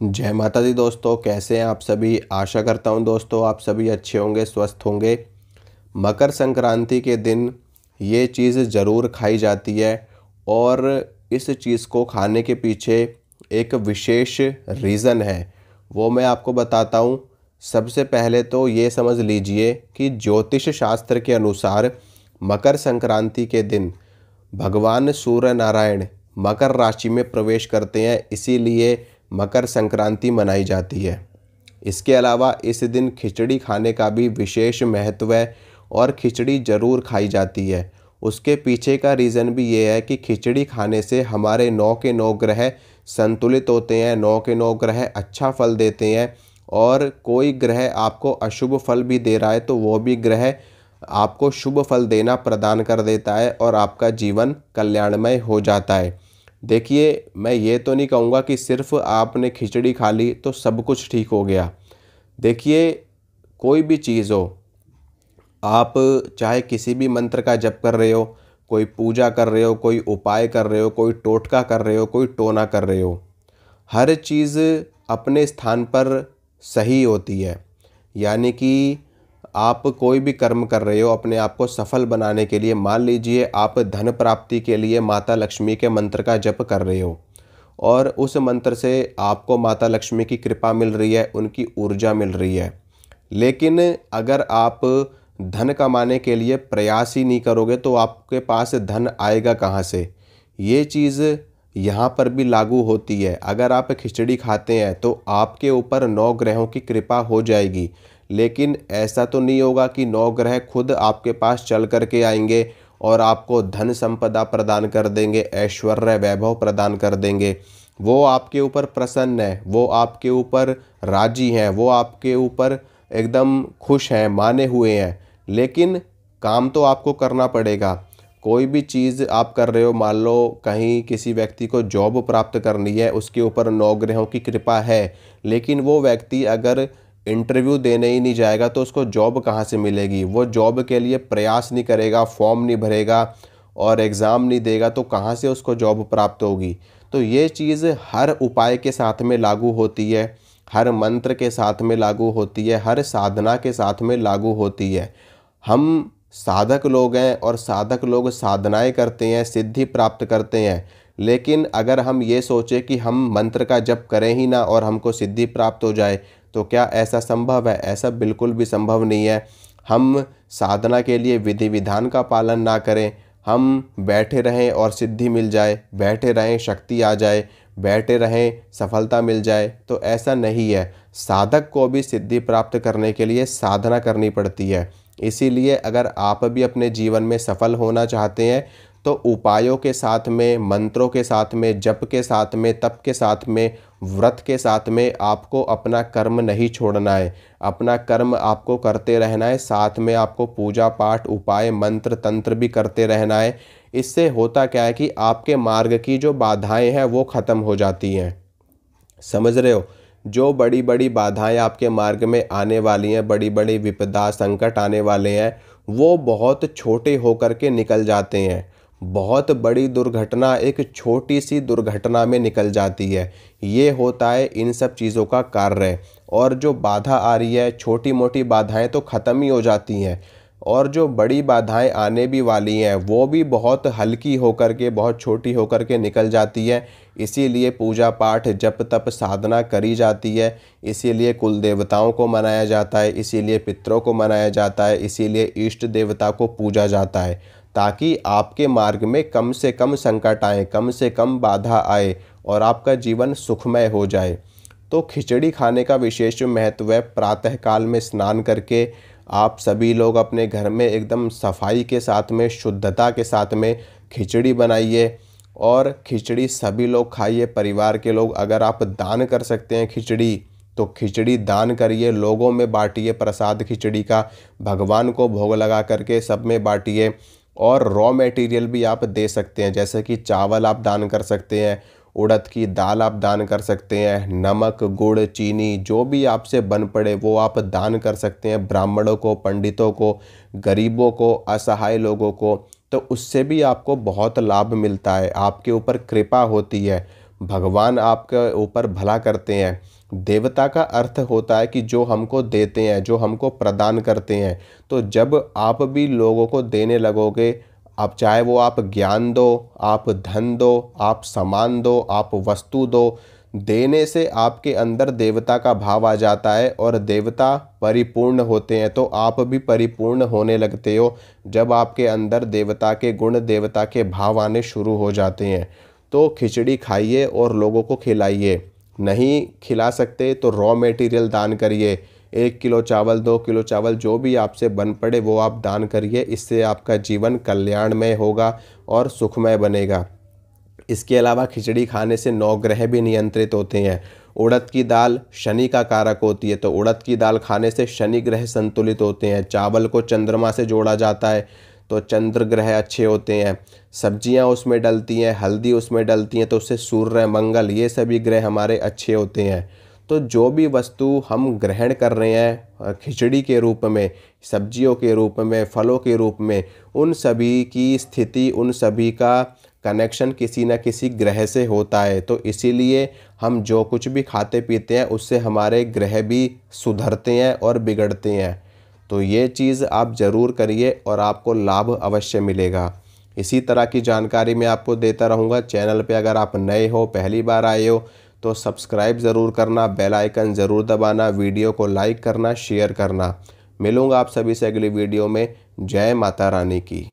जय माता दी दोस्तों, कैसे हैं आप सभी? आशा करता हूँ दोस्तों, आप सभी अच्छे होंगे, स्वस्थ होंगे। मकर संक्रांति के दिन ये चीज़ ज़रूर खाई जाती है और इस चीज़ को खाने के पीछे एक विशेष रीज़न है। वो मैं आपको बताता हूँ। सबसे पहले तो ये समझ लीजिए कि ज्योतिष शास्त्र के अनुसार मकर संक्रांति के दिन भगवान सूर्य नारायण मकर राशि में प्रवेश करते हैं। इसीलिए मकर संक्रांति मनाई जाती है। इसके अलावा इस दिन खिचड़ी खाने का भी विशेष महत्व है और खिचड़ी ज़रूर खाई जाती है। उसके पीछे का रीज़न भी ये है कि खिचड़ी खाने से हमारे नौ के नौ ग्रह संतुलित होते हैं, नौ के नौ ग्रह अच्छा फल देते हैं और कोई ग्रह आपको अशुभ फल भी दे रहा है तो वो भी ग्रह आपको शुभ फल देना प्रदान कर देता है और आपका जीवन कल्याणमय हो जाता है। देखिए, मैं ये तो नहीं कहूँगा कि सिर्फ़ आपने खिचड़ी खा ली तो सब कुछ ठीक हो गया। देखिए, कोई भी चीज़ हो, आप चाहे किसी भी मंत्र का जप कर रहे हो, कोई पूजा कर रहे हो, कोई उपाय कर रहे हो, कोई टोटका कर रहे हो, कोई टोना कर रहे हो, हर चीज़ अपने स्थान पर सही होती है। यानी कि आप कोई भी कर्म कर रहे हो, अपने आप को सफल बनाने के लिए, मान लीजिए आप धन प्राप्ति के लिए माता लक्ष्मी के मंत्र का जप कर रहे हो, और उस मंत्र से आपको माता लक्ष्मी की कृपा मिल रही है, उनकी ऊर्जा मिल रही है। लेकिन अगर आप धन कमाने के लिए प्रयास ही नहीं करोगे तो आपके पास धन आएगा कहाँ से? ये चीज़ यहाँ पर भी लागू होती है। अगर आप खिचड़ी खाते हैं तो आपके ऊपर नौ ग्रहों की कृपा हो जाएगी। लेकिन ऐसा तो नहीं होगा कि नौ ग्रह खुद आपके पास चल कर के आएँगे और आपको धन संपदा प्रदान कर देंगे, ऐश्वर्य वैभव प्रदान कर देंगे। वो आपके ऊपर प्रसन्न है, वो आपके ऊपर राज़ी हैं, वो आपके ऊपर एकदम खुश हैं, माने हुए हैं। लेकिन काम तो आपको करना पड़ेगा। कोई भी चीज़ आप कर रहे हो, मान लो कहीं किसी व्यक्ति को जॉब प्राप्त करनी है, उसके ऊपर नौ ग्रहों की कृपा है, लेकिन वो व्यक्ति अगर इंटरव्यू देने ही नहीं जाएगा तो उसको जॉब कहाँ से मिलेगी? वो जॉब के लिए प्रयास नहीं करेगा फॉर्म नहीं भरेगा और एग्ज़ाम नहीं देगा तो कहाँ से उसको जॉब प्राप्त होगी? तो ये चीज़ हर उपाय के साथ में लागू होती है, हर मंत्र के साथ में लागू होती है, हर साधना के साथ में लागू होती है। हम साधक लोग हैं और साधक लोग साधनाएँ करते हैं, सिद्धि प्राप्त करते हैं, लेकिन अगर हम ये सोचें कि हम मंत्र का जप करें ही ना और हमको सिद्धि प्राप्त हो जाए तो क्या ऐसा संभव है? ऐसा बिल्कुल भी संभव नहीं है। हम साधना के लिए विधि विधान का पालन ना करें। हम बैठे रहें और सिद्धि मिल जाए। बैठे रहें, शक्ति आ जाए। बैठे रहें, सफलता मिल जाए। तो ऐसा नहीं है। साधक को भी सिद्धि प्राप्त करने के लिए साधना करनी पड़ती है। इसीलिए अगर आप भी अपने जीवन में सफल होना चाहते हैं तो उपायों के साथ में, मंत्रों के साथ में, जप के साथ में, तप के साथ में, व्रत के साथ में आपको अपना कर्म नहीं छोड़ना है। अपना कर्म आपको करते रहना है, साथ में आपको पूजा पाठ, उपाय, मंत्र, तंत्र भी करते रहना है। इससे होता क्या है कि आपके मार्ग की जो बाधाएँ हैं, वो ख़त्म हो जाती हैं। समझ रहे हो? जो बड़ी बड़ी बाधाएँ आपके मार्ग में आने वाली हैं बड़ी बड़ी विपदा, संकट आने वाले हैं, वो बहुत छोटे होकर के निकल जाते हैं। बहुत बड़ी दुर्घटना, एक छोटी सी दुर्घटना में निकल जाती है। ये होता है इन सब चीज़ों का कार्य। और जो बाधा आ रही है छोटी मोटी बाधाएँ तो ख़त्म ही हो जाती हैं। और जो बड़ी बाधाएँ आने भी वाली हैं, वो भी बहुत हल्की होकर के, बहुत छोटी होकर के निकल जाती है। इसीलिए पूजा पाठ जप तप साधना करी जाती है। इसीलिए कुल देवताओं को मनाया जाता है, इसीलिए पितरों को मनाया जाता है, इसीलिए इष्ट देवता को पूजा जाता है। ताकि आपके मार्ग में कम से कम संकट आए, कम से कम बाधा आए और आपका जीवन सुखमय हो जाए। तो खिचड़ी खाने का विशेष महत्व है, प्रातःकाल में स्नान करके आप सभी लोग अपने घर में एकदम सफ़ाई के साथ में, शुद्धता के साथ में खिचड़ी बनाइए और खिचड़ी सभी लोग खाइए, परिवार के लोग। अगर आप दान कर सकते हैं खिचड़ी तो खिचड़ी दान करिए, लोगों में बांटिए प्रसाद खिचड़ी का, भगवान को भोग लगा करके सब में बांटिए। और रॉ मटेरियल भी आप दे सकते हैं, जैसे कि चावल आप दान कर सकते हैं, उड़द की दाल आप दान कर सकते हैं, नमक, गुड़, चीनी, जो भी आपसे बन पड़े वो आप दान कर सकते हैं ब्राह्मणों को, पंडितों को, गरीबों को, असहाय लोगों को। तो उससे भी आपको बहुत लाभ मिलता है, आपके ऊपर कृपा होती है, भगवान आपके ऊपर भला करते हैं। देवता का अर्थ होता है कि जो हमको देते हैं, जो हमको प्रदान करते हैं। तो जब आप भी लोगों को देने लगोगे, आप चाहे वो आप ज्ञान दो, आप धन दो, आप सामान दो, आप वस्तु दो, देने से आपके अंदर देवता का भाव आ जाता है और देवता परिपूर्ण होते हैं। तो आप भी परिपूर्ण होने लगते हो जब आपके अंदर देवता के गुण, देवता के भाव आने शुरू हो जाते हैं। तो खिचड़ी खाइए और लोगों को खिलाइए। नहीं खिला सकते तो रॉ मटेरियल दान करिए। एक किलो चावल, दो किलो चावल, जो भी आपसे बन पड़े, वो आप दान करिए। इससे आपका जीवन कल्याणमय होगा और सुखमय बनेगा। इसके अलावा खिचड़ी खाने से नौ ग्रह भी नियंत्रित होते हैं। उड़द की दाल शनि का कारक होती है तो उड़द की दाल खाने से शनि ग्रह संतुलित होते हैं। चावल को चंद्रमा से जोड़ा जाता है। तो चंद्र ग्रह अच्छे होते हैं, सब्ज़ियाँ उसमें डलती हैं, हल्दी उसमें डलती हैं तो उससे सूर्य, मंगल, ये सभी ग्रह हमारे अच्छे होते हैं। तो जो भी वस्तु हम ग्रहण कर रहे हैं खिचड़ी के रूप में, सब्जियों के रूप में, फलों के रूप में, उन सभी की स्थिति, उन सभी का कनेक्शन किसी न किसी ग्रह से होता है। तो इसीलिए हम जो कुछ भी खाते पीते हैं, उससे हमारे ग्रह भी सुधरते हैं और बिगड़ते हैं। तो ये चीज़ आप ज़रूर करिए और आपको लाभ अवश्य मिलेगा। इसी तरह की जानकारी मैं आपको देता रहूँगा। चैनल पे अगर आप नए हो, पहली बार आए हो तो सब्सक्राइब ज़रूर करना, बेल आइकन ज़रूर दबाना, वीडियो को लाइक करना, शेयर करना। मिलूँगा आप सभी से अगली वीडियो में। जय माता रानी की।